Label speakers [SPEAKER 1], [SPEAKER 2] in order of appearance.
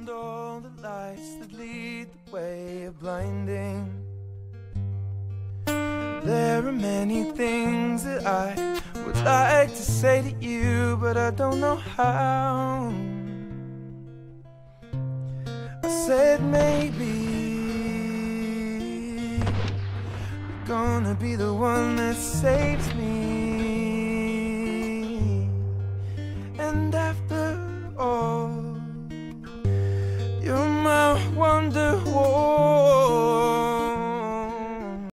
[SPEAKER 1] and all the lights that lead the way are blinding. There are many things that I would like to say to you, but I don't know how. I said maybe you're gonna be the one that saves me.